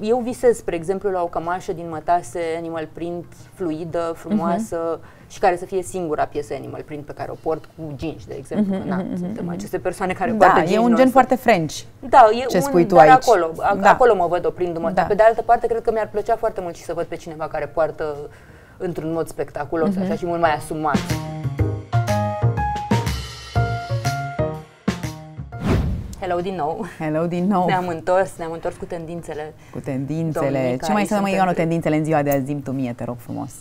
eu visez, spre exemplu, la o cămașă din mătase animal print fluidă, frumoasă uh-huh. și care să fie singura piesă animal print pe care o port cu jeans, de exemplu. Uh-huh, Na, uh-huh, suntem aceste persoane care da, poartă jeans. e un gen foarte French. Da, e ce un, spui tu dar aici. acolo, a, Da. acolo mă văd oprindu-mă. Da. Pe de altă parte, cred că mi-ar plăcea foarte mult și să văd pe cineva care poartă într-un mod spectaculos, așa și mult mai asumat. Hello din nou. Hello din nou Ne-am întors, ne-am întors cu tendințele. cu tendințele. Domnii Ce mai care să mai sunt Ioanu pentru- tendințele în ziua de azi? Zim tu mie, te rog frumos.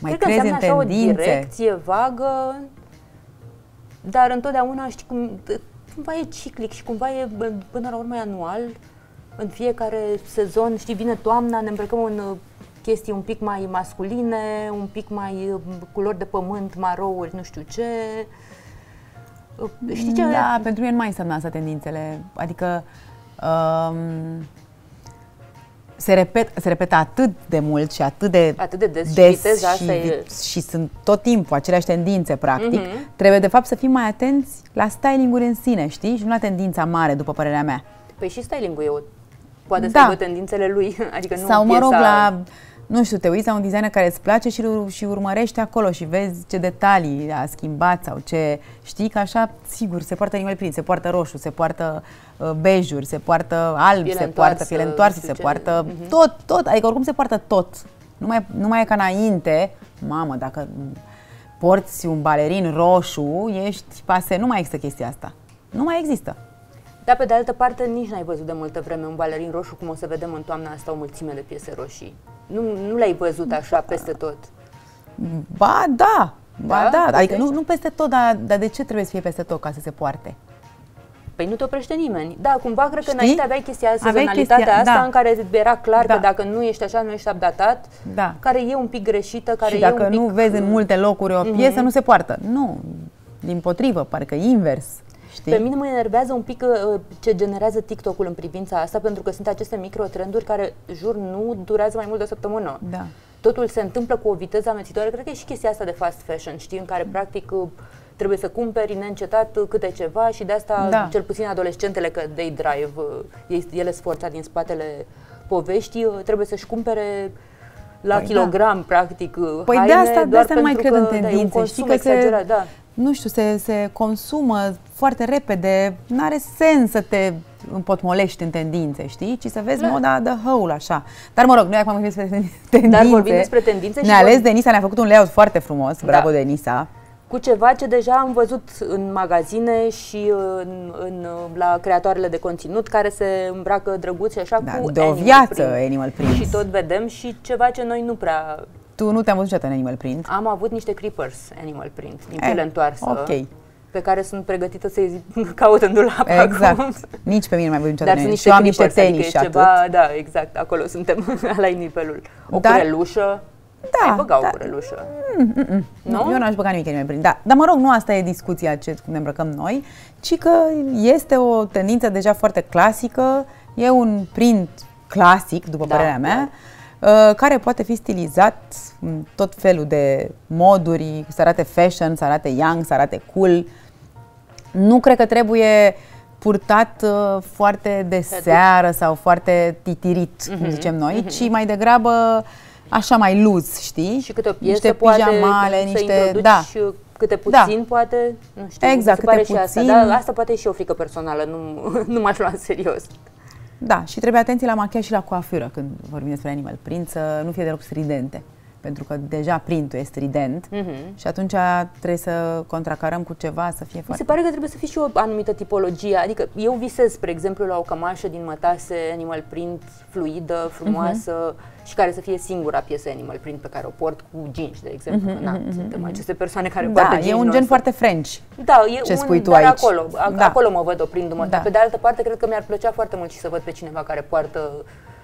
Mai Cred că crezi în înseamnă așa o tendințe? direcție vagă, dar întotdeauna, știi cum, cumva e ciclic și cumva e bă, până la urmă e anual. În fiecare sezon, știi, vine toamna, ne îmbrăcăm în uh, chestii un pic mai masculine, un pic mai uh, culori de pământ, marouri, nu știu ce. Uh, Știi ce? Da, pentru mine nu mai înseamnă asta tendințele. Adică um, se, repet, se repetă atât de mult și atât de Atât de des și des viteza asta și, e- și sunt tot timpul aceleași tendințe, practic. Mhm. Trebuie, de fapt, să fim mai atenți la styling-uri în sine, știi? Și nu la tendința mare, după părerea mea. Păi și styling-ul e o, poate să Da. aibă tendințele lui, adică nu Sau, mă rog, piesa- la, nu știu, te uiți la un designer care îți place și, îl- și urmărești acolo și vezi ce detalii a schimbat sau ce... Știi că așa, sigur, se poartă animal print, se poartă roșu, se poartă uh, bejuri, se poartă alb, Piele se întoarsă, poartă piele întoarsă, nu se știu ce. poartă Mhm. tot, tot, adică oricum se poartă tot. Nu mai, nu mai e ca înainte, mamă, dacă porți un balerin roșu, ești pase, nu mai există chestia asta. Nu mai există. Dar pe de altă parte, nici n-ai văzut de multă vreme un balerin roșu, cum o să vedem în toamna asta o mulțime de piese roșii. Nu, nu l-ai văzut așa peste tot. Ba da, ba Da? da, adică nu, Găsești? nu peste tot, dar, dar de ce trebuie să fie peste tot ca să se poarte? Păi nu te oprește nimeni. Da, cumva cred că Știi? înainte aveai chestia, Aveai sezonalitatea chestia, asta da. în care era clar Da. că dacă nu ești așa, nu ești updatat, Da. care e un pic greșită, care și e dacă un pic... nu vezi în multe locuri o piesă, nu se poartă. Nu, din potrivă, parcă invers. Știi? Pe mine mă enervează un pic uh, ce generează TikTok-ul în privința asta, pentru că sunt aceste microtrenduri care, jur, nu durează mai mult de o săptămână. Da. Totul se întâmplă cu o viteză amețitoare. Cred că e și chestia asta de fast fashion, știi, în care practic uh, trebuie să cumperi neîncetat uh, câte ceva și de asta, Da. cel puțin adolescentele, că they drive, uh, ei, ele sforța din spatele poveștii, uh, trebuie să-și cumpere la Păi kilogram, practic, uh, Păi haine, de asta, de doar asta nu mai pentru cred în că, da, e un tendințe. consum Știi că se, exagerat, da. Nu știu, se, se consumă foarte repede. Nu are sens să te împotmolești în tendințe, știi? Ci să vezi Clar. moda the whole, așa. Dar mă rog, noi acum vorbim despre tendințe. Dar vorbim despre tendințe și Ne-a ales vorbim- Denisa, ne-a făcut un layout foarte frumos. Bravo, Da. Denisa. cu ceva ce deja am văzut în magazine și în, în, la creatoarele de conținut care se îmbracă drăguț și așa Da, cu de o animal viață print. animal print. Și tot vedem și ceva ce noi nu prea... Tu nu te-am văzut niciodată în Animal Print. Am avut niște creepers animal print din Eh, piele întoarsă. ok. Pe care sunt pregătită să-i caut în dulap acum. Exact. Nici pe mine nu mai văzut Dar niciodată. sunt în- niște și eu am niște creepers, tenis adică și e atât. ceva, da, exact, acolo suntem la nivelul. O Dar- curelușă. Da, Ai băga da. o curelușă. Nu? Eu n-aș băga nimic în Animal Print. Da. Dar mă rog, nu asta e discuția ce cum ne îmbrăcăm noi, ci că este o tendință deja foarte clasică, e un print clasic, după Da, părerea mea, uh, care poate fi stilizat în tot felul de moduri, să arate fashion, să arate young, să arate cool. Nu cred că trebuie purtat uh, foarte de seară sau foarte titirit, cum zicem noi, ci mai degrabă așa mai loose, știi? Și câte o piesă niște poate pijamale, să niște, introduci da. câte Da. puțin, poate, nu știu, Exact, mi se pare câte și asta, puțin. dar asta poate e și o frică personală, nu, nu m-aș lua în serios. Da, și trebuie atenție la machiaj și la coafură când vorbim despre animal print, să nu fie deloc stridente. Pentru că deja printul e strident Mhm. și atunci trebuie să contracarăm cu ceva să fie Mi foarte... se pare că trebuie să fie și o anumită tipologie, adică eu visez, spre exemplu, la o cămașă din mătase animal print fluidă, frumoasă și care să fie singura piesă animal print pe care o port cu jeans, de exemplu. că, na, suntem aceste persoane care Da, poartă e jeans, un nu o gen să- foarte French. Da, e Ce un, spui tu dar aici. acolo, a, Da. acolo mă văd oprindu-mă. Da. Dar pe de altă parte, cred că mi-ar plăcea foarte mult și să văd pe cineva care poartă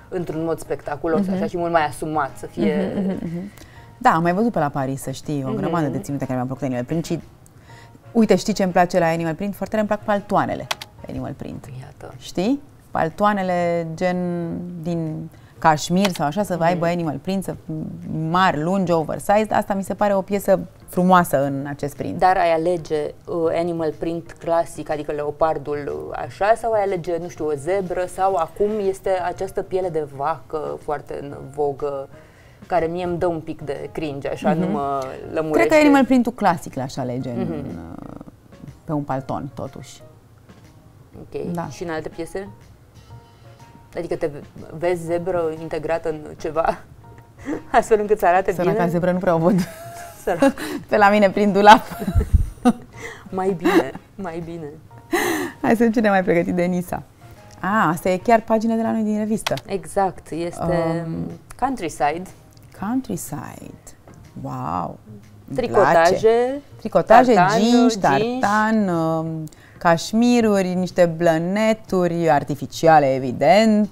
într-un mod spectaculos, Mhm. așa și mult mai asumat, să fie... Da, am mai văzut pe la Paris, să știi, o grămadă de ținute care mi-au plăcut Animal Print și uite, știi ce îmi place la Animal Print? Foarte tare îmi plac paltoanele pe Animal Print. Iată. Știi? Paltoanele gen din cașmir sau așa, să mm. aibă animal print, să mari, lungi, oversized. Asta mi se pare o piesă frumoasă în acest print. Dar ai alege uh, animal print clasic, adică leopardul uh, așa, sau ai alege, nu știu, o zebră, sau acum este această piele de vacă foarte în vogă, care mie îmi dă un pic de cringe, așa, mm-hmm. nu mă lămurește. Cred că animal printul clasic l-aș alege mm-hmm. în, uh, pe un palton, totuși. Ok. Da. Și în alte piese? Adică te vezi zebră integrată în ceva astfel încât să arate Săraca bine? zebră nu prea o văd. Pe la mine prin dulap. mai bine, mai bine. Hai să cine mai pregătit de Nisa. Ah, asta e chiar pagina de la noi din revistă. Exact, este um, Countryside. Countryside. Wow. Tricotaje, Tricotaje, tartan, jeans, tartan, um, cașmiruri, niște blăneturi artificiale, evident.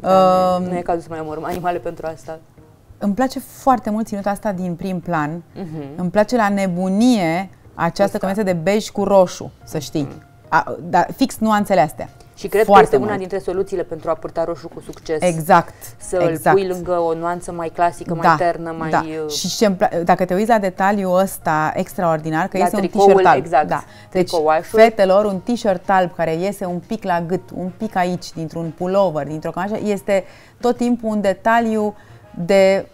Da, um, nu e cazul să mai omorâm animale pentru asta. Îmi place foarte mult ținuta asta din prim plan. Uh-huh. Îmi place la nebunie această combinație de bej cu roșu, să știi. Uh-huh. A, da, fix nuanțele astea. Și cred Foarte că este mult. una dintre soluțiile pentru a purta roșu cu succes. Exact. Să exact. îl pui lângă o nuanță mai clasică, mai da, ternă, mai... Da. Uh, și ce dacă te uiți la detaliul ăsta extraordinar, că la este un t-shirt alb. Exact. Da. Deci, fetelor, un t-shirt alb care iese un pic la gât, un pic aici, dintr-un pullover, dintr-o cămașă, este tot timpul un detaliu de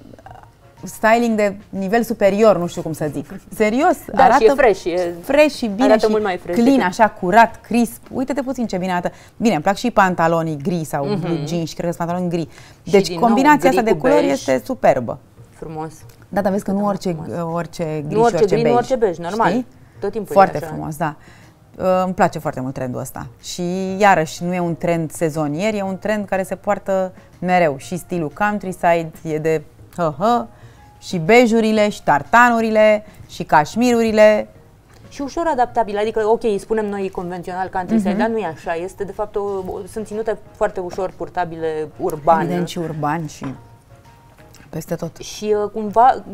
styling de nivel superior, nu știu cum să zic. Serios, da, arată și e fresh, e, fresh și bine arată și mult mai fresh clean, așa curat, crisp. Uite-te puțin ce bine arată. Bine, îmi plac și pantalonii gri sau mm-hmm. blue jeans, cred că sunt pantaloni gri. Deci combinația nou, asta de culori este superbă. Frumos. Da, dar vezi că nu orice, orice gri nu orice și orice gri, bej. nu orice bej, normal. Știi? Tot timpul Foarte e așa. frumos, da. Uh, îmi place foarte mult trendul ăsta. Și iarăși nu e un trend sezonier, e un trend care se poartă mereu. Și stilul countryside e de hă-hă, și bejurile, și tartanurile, și cașmirurile. Și ușor adaptabil, adică, ok, spunem noi convențional countryside, uh-huh. dar nu e așa, este de fapt, o, sunt ținute foarte ușor purtabile urbane. Evident și urban și peste tot. Și uh, cumva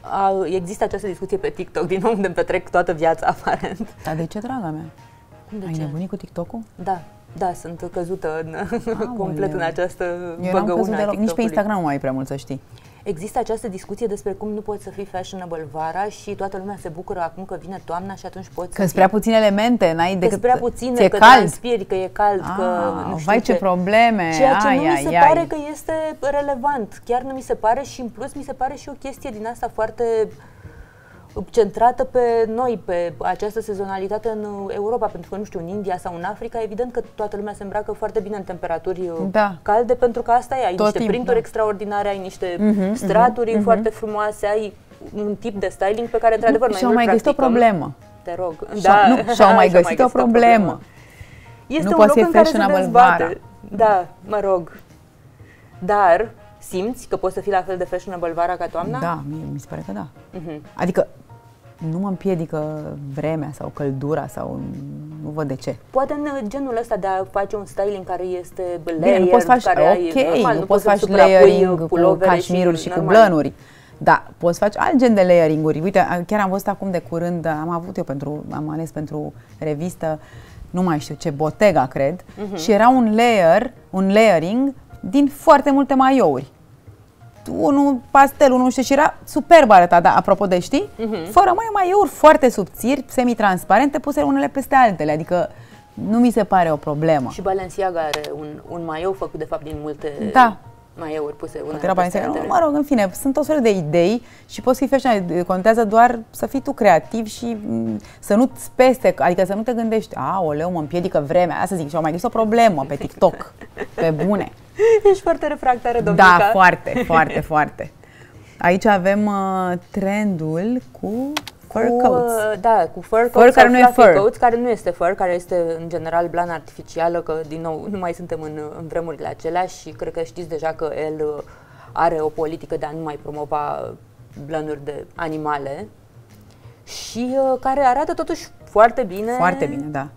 a, există această discuție pe TikTok, din nou unde îmi petrec toată viața aparent. Dar de ce, draga mea? De Ai ce? nebunit cu TikTok-ul? Da, da, sunt căzută în, complet în această Eu băgăună deloc, Nici pe Instagram nu mai e prea mult să știi. Există această discuție despre cum nu poți să fii fashionable vara și toată lumea se bucură acum că vine toamna și atunci poți Că să prea puține elemente, n-ai decât... prea puține, ți-e că cald. transpiri, că e cald, Ah, că nu știu vai ce, ce probleme! Ceea ce ai, nu mi se ai, pare ai. că este relevant. Chiar nu mi se pare și în plus mi se pare și o chestie din asta foarte centrată pe noi, pe această sezonalitate în Europa, pentru că, nu știu, în India sau în Africa, evident că toată lumea se îmbracă foarte bine în temperaturi Da. calde, pentru că asta e, ai Tot niște timpul, printuri da. extraordinare, ai niște Mhm, straturi mhm, foarte frumoase, ai un tip de styling pe care, într-adevăr, noi Și-au nu-l mai găsit o practicăm. problemă. Te rog. Și-au- nu, și-au mai găsit o problemă. Este Nu un poți loc fi în care se fashionable dezbate. vara. Da, mă rog. Dar simți că poți să fii la fel de fashionable vara ca toamna? Da, mie mi se pare că da. Mhm. Adică nu mă împiedică vremea sau căldura sau nu văd de ce. Poate în genul ăsta de a face un styling care este Bine, layered, nu poți face, care ai, ok, normal, nu poți să faci suprapui layering cu pulovere cașmirul și, cu normal. blănuri. Da, poți face alt gen de layering-uri. Uite, a- chiar am văzut acum de curând, am avut eu pentru, am ales pentru revistă, nu mai știu ce, Bottega, cred, Mhm. și era un layer, un layering din foarte multe maiouri. Unul pastel, unul nu știu, și era superb arătat, da, apropo de știi, Mhm. fără mai maiouri foarte subțiri, semi-transparente, puse unele peste altele, adică nu mi se pare o problemă. Și Balenciaga are un, un maiou făcut de fapt din multe Da. maiouri puse unele Era peste Balenciaga. altele. Nu, mă rog, în fine, sunt o fel de idei și poți fi fashion. Contează doar să fii tu creativ și m, să nu-ți peste, adică să nu te gândești, a, oleu, mă împiedică vremea, asta zic, și au mai găsit o problemă pe TikTok, pe bune. Ești foarte refractară, Dominica. Da, foarte, foarte, foarte. Aici avem uh, trendul cu fur cu, coats. uh, Da, cu fur coats Fur care sau nu e fluffy fur. coats, care nu este fur, care este în general blană artificială, că din nou nu mai suntem în, în vremurile acelea și cred că știți deja că el uh, are o politică de a nu mai promova blanuri de animale și uh, care arată totuși foarte bine. Foarte bine, da.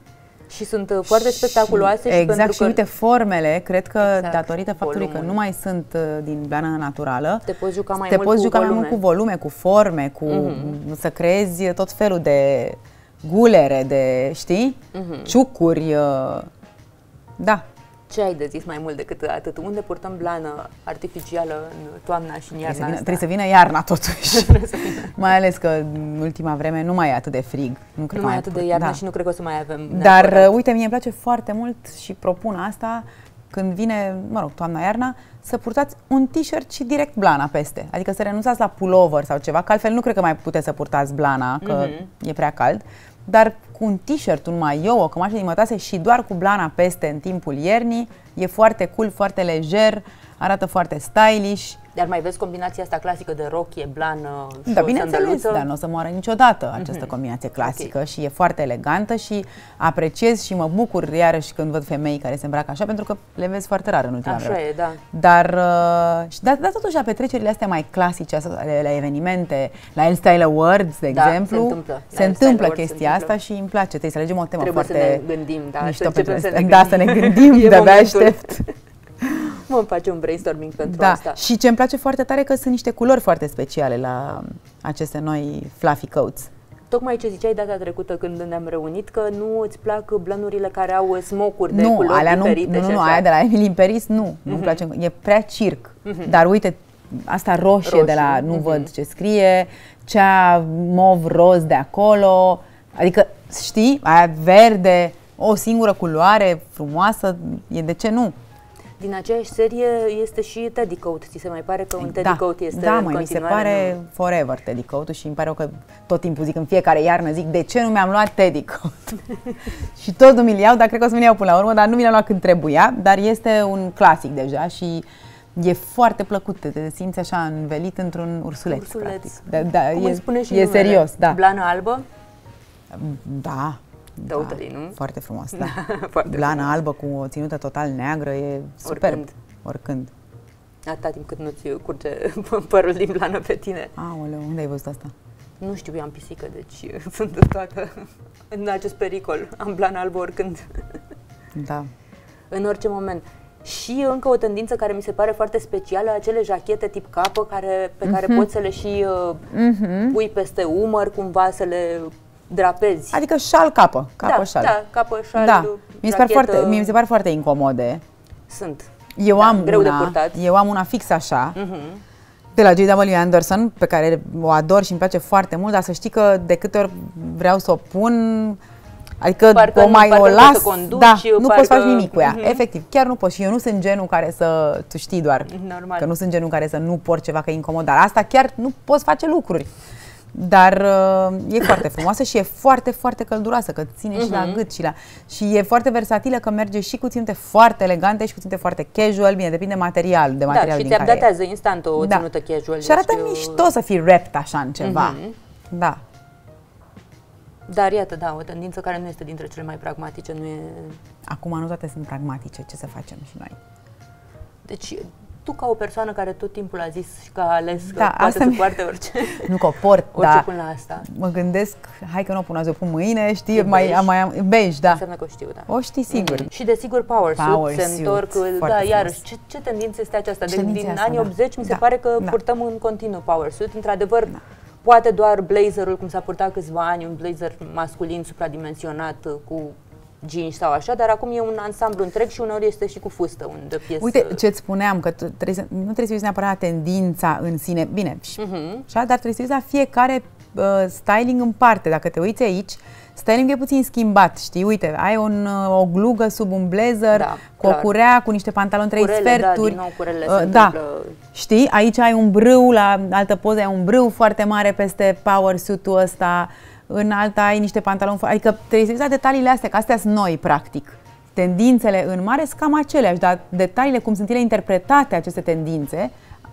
Și sunt uh, foarte spectaculoase și exact, pentru și că uite, formele, cred că Exact, datorită faptului că volumul. nu mai sunt uh, din blană naturală, te poți juca mai te mult poți cu juca mai volume. mult cu volume, cu forme, cu Mhm. să creezi tot felul de gulere, de, știi, Mhm. ciucuri, uh, da. Ce ai de zis mai mult decât atât? Unde purtăm blană artificială în toamna și în iarna Trebuie să, vină, asta? trebuie să vină iarna totuși. mai ales că în ultima vreme nu mai e atât de frig. Nu, cred Nu că mai atât de iarnă da. și nu cred că o să mai avem Dar neapărat. uh, uite, mie îmi place foarte mult și propun asta când vine, mă rog, toamna-iarna, să purtați un t-shirt și direct blana peste. Adică să renunțați la pullover sau ceva, că altfel nu cred că mai puteți să purtați blana, că Mhm. e prea cald. Dar cu un t-shirt, un maillot, o cămașă din mătase și doar cu blana peste în timpul iernii, e foarte cool, foarte lejer, arată foarte stylish. Dar mai vezi combinația asta clasică de rochie, blană și Da, o bineînțeles, sandăluță? dar nu o să moară niciodată această combinație clasică și e foarte elegantă și apreciez și mă bucur iarăși când văd femei care se îmbracă așa, pentru că le vezi foarte rar în ultima Așa vreme. e, da. Dar, uh, și- dar, dar totuși la petrecerile astea mai clasice, astea, la, la evenimente, la El Style Awards, de Da, se exemplu, întâmplă. La se El Style întâmplă Awards se chestia întâmplă. asta și îmi place. Trebuie să alegem o temă Trebuie foarte să ne gândim, da, mișto să pentru începem să asta. ne Da, să ne gândim. gândim, E de-abia momentul. aștept. Vom face un brainstorming pentru Da, asta. și ce îmi place foarte tare că sunt niște culori foarte speciale la aceste noi fluffy coats. Tocmai ce ziceai data trecută când ne-am reunit, că nu îți plac blanurile care au smocuri de nu, culori alea nu, diferite nu, și nu, așa. aia de la Emily in Paris, nu, nu-mi place, e prea circ. Dar uite, asta roșie, de la, Roșie, nu mhm. văd ce scrie, cea mov-roz de acolo, adică, știi, aia verde, o singură culoare frumoasă, e de ce nu? Din aceeași serie este și Teddy Coat. Ți se mai pare că un Teddy da, Coat este da, în măi, mi se continuare? pare nu? forever Teddy Coat și îmi pare rău că tot timpul zic în fiecare iarnă, zic de ce nu mi-am luat Teddy Coat? și tot nu mi-l iau, dar cred că o să mi-l iau până la urmă, dar nu mi l-am luat când trebuia, dar este un clasic deja și e foarte plăcut, te, te simți așa învelit într-un ursuleț, Ursuleț. practic. Da, da, Cum e, îi spune și e numele? serios, da. Blană albă? Da. Totally, da, nu? Foarte frumos, da. Foarte Blană frumos. albă cu o ținută total neagră, e superb. Oricând. Oricând. Atâta timp cât nu-ți curge părul din blană pe tine. Aoleu, unde ai văzut asta? Nu știu, eu am pisică, deci sunt în toată, în acest pericol. Am blană albă oricând, Da. în orice moment. Și încă o tendință care mi se pare foarte specială, acele jachete tip capă care, pe care Mhm. poți să le și uh, pui peste umăr, cumva să le drapezi. Adică șal capă, capă da, șal. da, capă, șal, Da, mi se, par jachetă. foarte, mi se par foarte incomode. Sunt. Eu Da, am greu de una, purtat. eu am una fix așa, Mhm. de la J.W. Anderson, pe care o ador și îmi place foarte mult, dar să știi că de câte ori vreau să o pun, adică Parcă o nu- mai parcă o nu poți las, să conduci, da, nu parcă- poți face nimic cu ea. Mhm. Efectiv, chiar nu poți și eu nu sunt genul care să, tu știi doar, Normal. că nu sunt genul care să nu port ceva că e incomod, dar asta chiar nu poți face lucruri. Dar uh, e foarte frumoasă și e foarte, foarte călduroasă, că ține și la Mhm. gât și la... Și e foarte versatilă că merge și cu ținute foarte elegante și cu ținute foarte casual, bine, depinde material, de Da, materialul și din te care e. updatează instant o Da. ținută casual. Și arată deci, uh, mișto să fii wrapped așa în ceva. Mhm. Da. Dar iată, da, o tendință care nu este dintre cele mai pragmatice, nu e... Acum nu toate sunt pragmatice, ce să facem și noi. Deci, tu ca o persoană care tot timpul a zis și că a ales că Da, poate asta să mi- poarte orice, Nu că o port, orice dar până la asta. mă gândesc, hai că nu o pun azi, o pun mâine, știi, E mai, bej? am, mai am, bej, da. Înseamnă că o știu, da. O știi sigur. Mhm. Și desigur Power Suit, Power se Suit, întorc, foarte da, frumos. iarăși, ce, ce tendință este aceasta? Ce De, tendință din e asta, anii da. 80 mi se Da, pare că da. purtăm în continuu Power Suit, într-adevăr, poate doar blazerul, cum s-a purtat câțiva ani, un blazer masculin supradimensionat uh, cu jeans sau așa, dar acum e un ansamblu întreg și uneori este și cu fustă, un de piesă. Uite ce-ți spuneam, că tu trebuie să, nu trebuie să uiți neapărat la tendința în sine, bine, și, Mhm. așa, dar trebuie să uiți la fiecare uh, styling în parte. Dacă te uiți aici, styling e puțin schimbat, știi? Uite, ai un, uh, o glugă sub un blazer, Da, cu o clar. curea, cu niște pantaloni trei Curele, da, sferturi. din nou curelele Uh, se da, întâmplă. știi? Aici ai un brâu, la altă poză ai un brâu foarte mare peste power suit-ul ăsta, în alta ai niște pantaloni, fo- adică trebuie să uiți la detaliile astea, că astea sunt noi, practic. Tendințele în mare sunt cam aceleași, dar detaliile, cum sunt ele interpretate, aceste tendințe,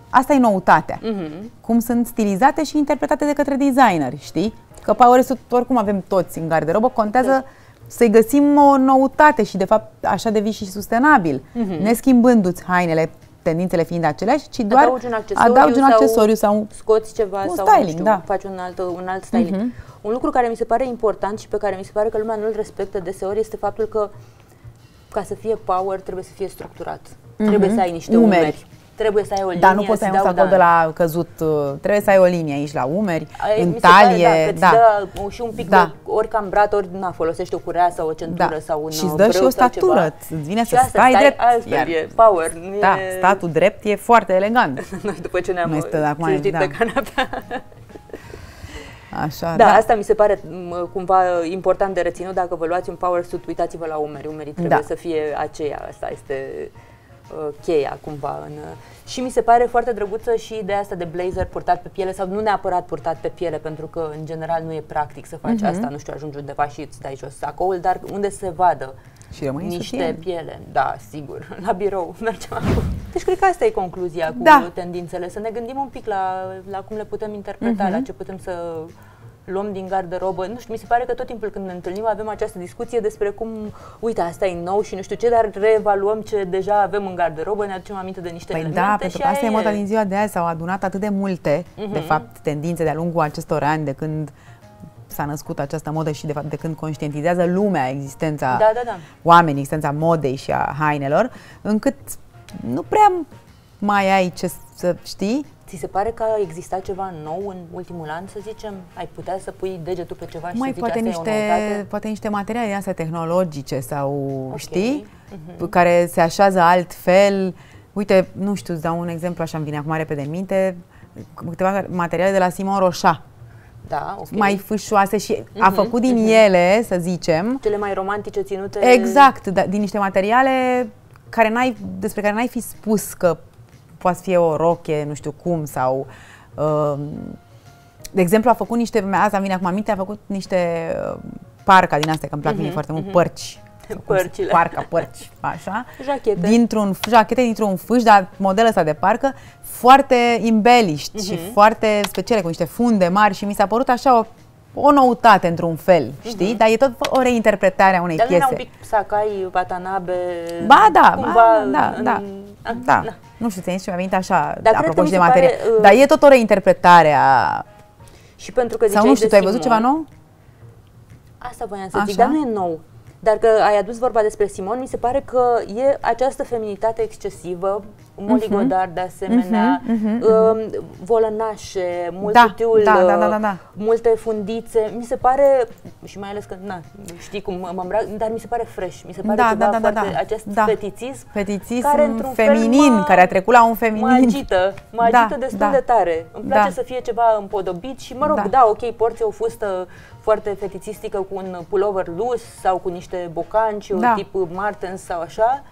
asta e noutatea. Mhm. Cum sunt stilizate și interpretate de către designeri, știi? Că power suit oricum avem toți în garderobă, contează să-i găsim o noutate și, de fapt, așa devii și sustenabil, Mhm. ne schimbându-ți hainele, tendințele fiind aceleași, ci doar adaugi un accesoriu, adaugi un sau accesoriu sau scoți ceva un sau styling, nu știu, da. faci un alt, un alt styling. Mhm. Un lucru care mi se pare important și pe care mi se pare că lumea nu-l respectă deseori este faptul că ca să fie power trebuie să fie structurat. Trebuie să ai niște Mhm. Umeri. umeri. trebuie să ai o linie. Dar nu poți să ai un dau sacou dan. de la căzut, uh, trebuie să ai o linie aici la umeri, Ai- în mi se pare, talie, da, că îți da. dă și un pic Da. de, ori cambrat, ori na, folosești o curea sau o centură Da. sau un Și îți dă și brâu o sau statură, ceva. îți vine Și să asta, stai drept, Altfel, iar- e power. Nu Da, e... statul drept e foarte elegant. Noi după ce ne-am Noi stăm acum, cinstit da. pe canapea. Așa, Da, asta mi se pare m, cumva important de reținut. Dacă vă luați un power suit, uitați-vă la umeri. Umerii trebuie Da. să fie aceea. Asta este uh, cheia cumva. În, uh, și mi se pare foarte drăguță și ideea asta de blazer purtat pe piele sau nu neapărat purtat pe piele, pentru că în general nu e practic să faci Mhm. asta. Nu știu, ajungi undeva și îți dai jos sacoul, dar unde se vadă Și rămâi în niște sutien. piele. Da, sigur. La birou mergem acum. Deci cred că asta e concluzia cu Da. tendințele. Să ne gândim un pic la, la cum le putem interpreta, Mhm. la ce putem să luăm din garderobă. Nu știu, mi se pare că tot timpul când ne întâlnim avem această discuție despre cum, uite, asta e nou și nu știu ce, dar reevaluăm ce deja avem în garderobă, ne aducem aminte de niște Păi elemente da, și pentru că aia asta e moda din ziua de azi, s-au adunat atât de multe, de Mhm. fapt, tendințe de-a lungul acestor ani, de când s-a născut această modă și de fapt de când conștientizează lumea existența Da, da, da. oamenii, existența modei și a hainelor, încât nu prea mai ai ce să știi. Ți se pare că a existat ceva nou în ultimul an, să zicem? Ai putea să pui degetul pe ceva și mai să zici poate asta niște, e o noutate? poate niște materiale din astea tehnologice sau Ok. știi, care se așează altfel. Uite, nu știu, îți dau un exemplu, așa îmi vine acum repede în minte, câteva materiale de la Simon Rocha, Da, ok. mai fâșoase și a Mhm, făcut din mhm. ele, să zicem, Cele mai romantice ținute... exact, da, din niște materiale care n-ai, despre care n-ai fi spus că poate să fie o roche, nu știu cum, sau... Uh, de exemplu, a făcut niște, asta îmi vine acum aminte, a făcut niște uh, parca din astea, că îmi plac mie foarte mult, părci. sau cum se- Părcile. Parca, părci, așa. Jachete. Dintr-un, jachete dintr-un fâș, dar modelul ăsta de parcă, foarte embellished și foarte speciale, cu niște funde mari și mi s-a părut așa o, o noutate într-un fel, știi? Dar e tot o reinterpretare a unei Dar nu era piese. un pic Sakai, Watanabe... Ba da, cumva ba, da, în- da, a, da. na. Nu știu, ți-am zis și mi-a venit așa, cred că apropo mi și se de materie. pare, uh, Dar e tot o reinterpretare a... Și pentru că Sau ziceai nu știu, de tu ai văzut Simon, ceva nou? Asta voiam să Așa? zic, dar nu e nou. Dar că ai adus vorba despre Simon, mi se pare că e această feminitate excesivă, Molly Mhm. Godard de asemenea, um, volănașe, mult Da, tutiul, da, da, uh, da, da, da. multe fundițe. Mi se pare, și mai ales că, na, știi cum mă îmbrac, dar mi se pare fresh, mi se pare Da, ceva da, da, da, foarte, da. acest Da. fetițism Fetițism care, într-un fel, feminin, mă- care a trecut la un Mă feminin. agită, mă Da, agită destul da. de tare. Îmi place Da. să fie ceva împodobit și, mă rog, Da. da, ok, porți o fustă foarte fetițistică cu un pullover lus sau cu niște bocanci, Da. tip Martens sau așa.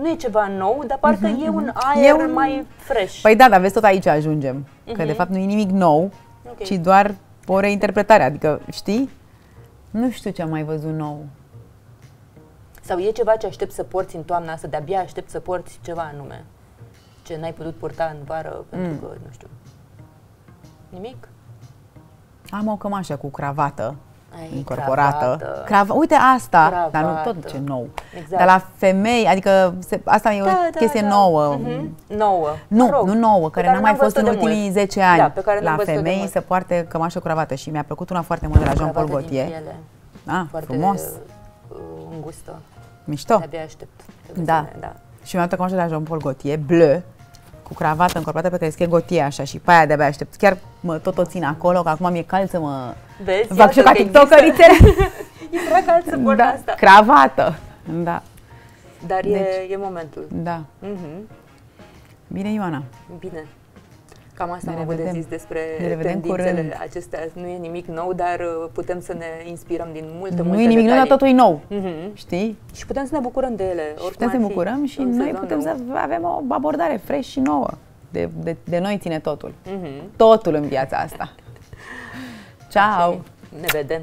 Nu e ceva nou, dar parcă e un aer E un- mai fresh. Păi da, dar vezi, tot aici ajungem. Că de fapt nu e nimic nou, Ok. ci doar o reinterpretare. Adică, știi? Nu știu ce am mai văzut nou. Sau e ceva ce aștept să porți în toamna asta, de-abia aștept să porți ceva anume. Ce n-ai putut purta în vară, pentru Mm. că, nu știu, nimic? Am o cămașă cu cravată Ai, incorporată. cravată. Crava, uite asta, dar nu Cravată. tot ce nou. Exact. Dar la femei, adică se, asta e o Da, da, chestie da. nouă. Mhm. Nouă. Nu, Mă rog, nu nouă, pe care n-a mai n-am fost în văzut-o de ultimii mult. 10 ani. Da, pe care n-am la văzut-o de femei mult. se poartă cămașă cravată și mi-a plăcut una foarte mult de la Jean-Paul Cravată din Gaultier. piele, Ah, foarte frumos, uh, îngustă. mișto. De-abia aștept. Trebuie Da. să ne- da. Și mi-am dat cămașă de la Jean-Paul Gaultier, bleu, cu cravată încorporată pe care scrie Gaultier așa și pe aia de-abia aștept. Chiar mă, tot o țin acolo, că acum mi-e cald să mă Vezi? fac și eu ca Iată că tiktokerițele. există- E prea cald să port da, asta. cravată. Da, Dar e, Deci- e momentul. da. Mhm. Bine, Ioana. Bine. Cam asta Ne am avut de revedem. zis despre Ne revedem tendințele curând. acestea. Nu e nimic nou, dar uh, putem să ne inspirăm din multe, Nu multe e nimic nou, dar detalii. totul e nou. Mhm. Știi? Și putem să ne bucurăm de ele. Și oricum putem să ar ne fi bucurăm și în noi sezon putem nou. să avem o abordare fresh și nouă. De, de, de noi ține totul. Mhm. Totul în viața asta. Ciao! Ne vedem.